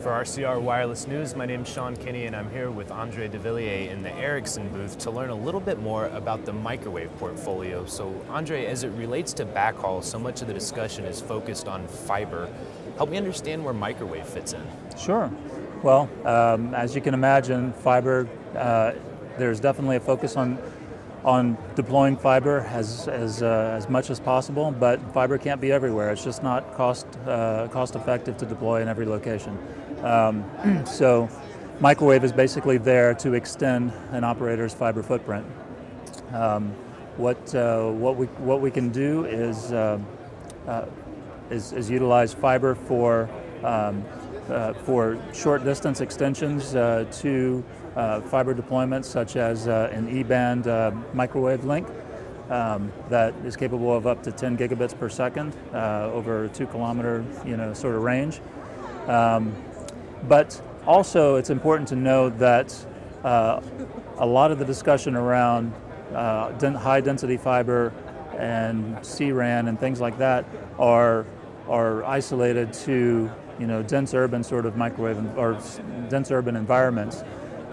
For RCR Wireless News, my name is Sean Kinney and I'm here with Andre Devillier in the Ericsson booth to learn a little bit more about the microwave portfolio. So Andre, as it relates to backhaul, so much of the discussion is focused on fiber. Help me understand where microwave fits in. Sure. Well, um, as you can imagine, fiber, uh, there's definitely a focus on on deploying fiber as, as, uh, as much as possible, but fiber can't be everywhere. It's just not cost, uh, cost effective to deploy in every location. Um, so microwave is basically there to extend an operator's fiber footprint. Um, what, uh, what, we, what we can do is, uh, uh, is, is, utilize fiber for, um, uh, for short distance extensions to uh, fiber deployments such as an E-band microwave link. Um, that is capable of up to 10 gigabits per second over a two kilometer you know, sort of range. Um, but also, it's important to note that uh, a lot of the discussion around uh, high density fiber and CRAN and things like that are, are isolated to you know, dense urban sort of microwave or dense urban environments.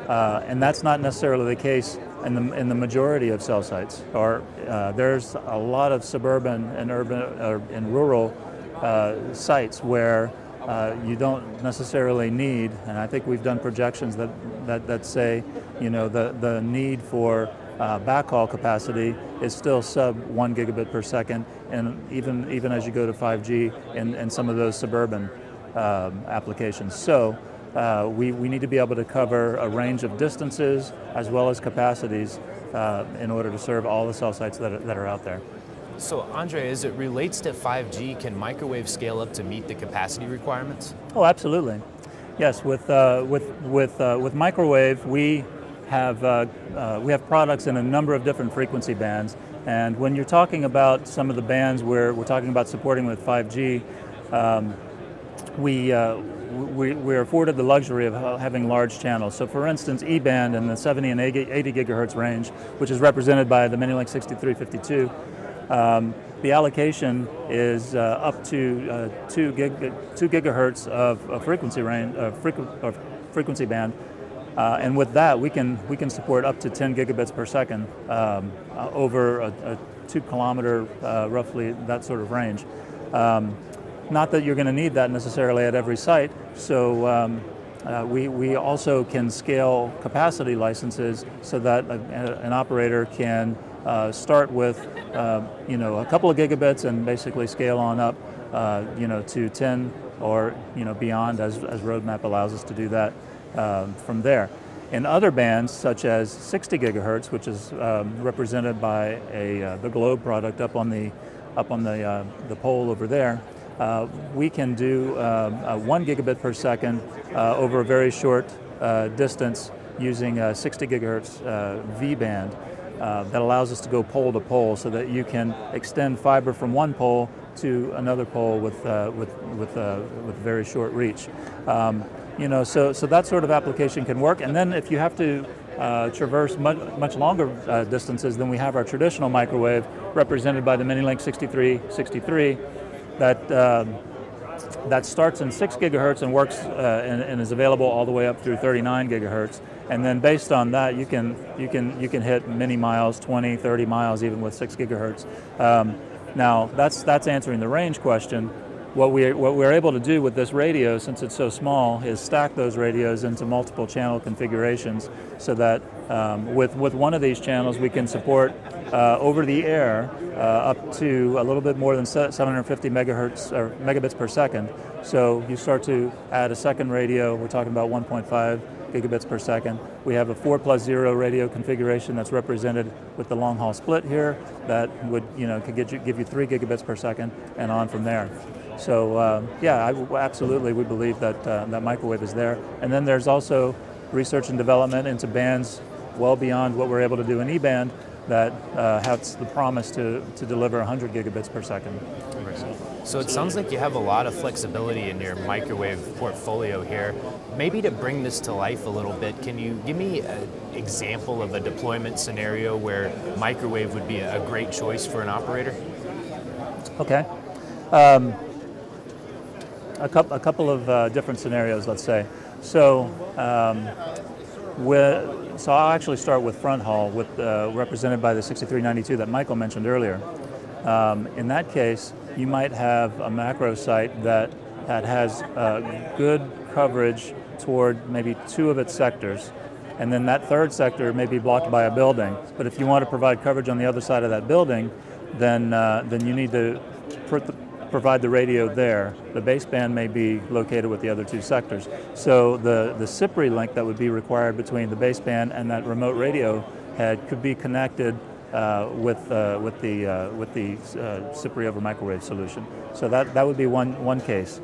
Uh, and that's not necessarily the case in the, in the majority of cell sites. Or uh, there's a lot of suburban and urban or and rural uh, sites where uh, you don't necessarily need, and I think we've done projections that, that, that say, you know, the, the need for uh, backhaul capacity is still sub one gigabit per second, and even, even as you go to 5G in, in some of those suburban um, applications. So uh, we, we need to be able to cover a range of distances as well as capacities uh, in order to serve all the cell sites that are, that are out there. So Andre, as it relates to 5G, can microwave scale up to meet the capacity requirements? Oh, absolutely. Yes, with, uh, with, with, uh, with microwave, we have, uh, uh we have products in a number of different frequency bands. And when you're talking about some of the bands where we're talking about supporting with 5G, um, we, uh, we, we're afforded the luxury of having large channels. So for instance, E-band in the 70 and 80 gigahertz range, which is represented by the MINI-LINK 6352, um, the allocation is uh, up to uh, two, gig, two gigahertz of, of frequency range, uh, frequ of frequency band, uh, and with that we can we can support up to 10 gigabits per second um, over a, a, two kilometer, uh, roughly that sort of range. Um, not that you're going to need that necessarily at every site, so. Um, uh, we, we also can scale capacity licenses so that a, an operator can uh, start with uh, you know a couple of gigabits and basically scale on up uh, you know to 10 or you know beyond as, as roadmap allows us to do that um, from there. In other bands such as 60 gigahertz, which is um, represented by a uh, the Globe product up on the up on the uh, the pole over there, uh, we can do um, one gigabit per second over a very short distance using 60 gigahertz V band uh, that allows us to go pole to pole so that you can extend fiber from one pole to another pole with, uh, with, with, uh, with very short reach. Um, you know, so, so that sort of application can work. And then if you have to uh, traverse much, much longer uh, distances, then we have our traditional microwave represented by the MINI-LINK 6363 that um, that starts in 6 gigahertz and works uh, and, and, is available all the way up through 39 gigahertz. And then based on that, you can, you can, you can hit many miles, 20, 30 miles even with 6 gigahertz. Um, now, that's, that's answering the range question. What, we, what we're able to do with this radio, since it's so small, is stack those radios into multiple channel configurations so that um, with, with one of these channels we can support uh, over the air uh, up to a little bit more than 750 megahertz or megabits per second. So you start to add a second radio, we're talking about 1.5 gigabits per second. We have a 4 plus 0 radio configuration that's represented with the long haul split here that would, you know, could you, give you 3 gigabits per second and on from there. So uh, yeah, I, absolutely, we believe that uh, that microwave is there. And then there's also research and development into bands well beyond what we're able to do in E-band that uh, has the promise to, to deliver 100 gigabits per second. So it sounds like you have a lot of flexibility in your microwave portfolio here. Maybe to bring this to life a little bit, can you give me an example of a deployment scenario where microwave would be a great choice for an operator? Okay. Um, a, couple, a couple of uh, different scenarios, let's say. So, um, with, so I'll actually start with front haul, with, uh, represented by the 6392 that Michael mentioned earlier. Um, in that case, you might have a macro site that, that has uh, good coverage toward maybe two of its sectors, and then that third sector may be blocked by a building. But if you want to provide coverage on the other side of that building, then, uh, then you need to provide the radio there. The baseband may be located with the other two sectors. So the, the CPRI link that would be required between the baseband and that remote radio head could be connected uh, with, uh, with the, uh, with the uh, CPRI over microwave solution. So that, that would be one, one case.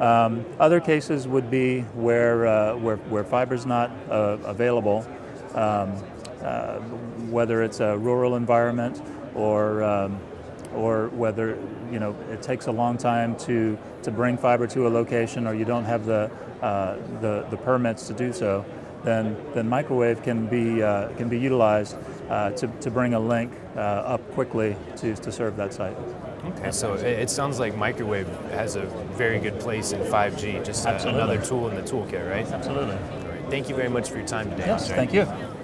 Um, other cases would be where, uh, where, where fiber is not uh, available, um, whether it's a rural environment or, um, or whether you know, it takes a long time to, to bring fiber to a location or you don't have the, uh, the, the permits to do so, then, then microwave can be, uh, can be utilized uh, to, to bring a link uh, up quickly to, to serve that site. Okay, so it sounds like microwave has a very good place in 5G, just a, another tool in the toolkit, right? Absolutely. All right. Thank you very much for your time today. Yes, Andre. thank you.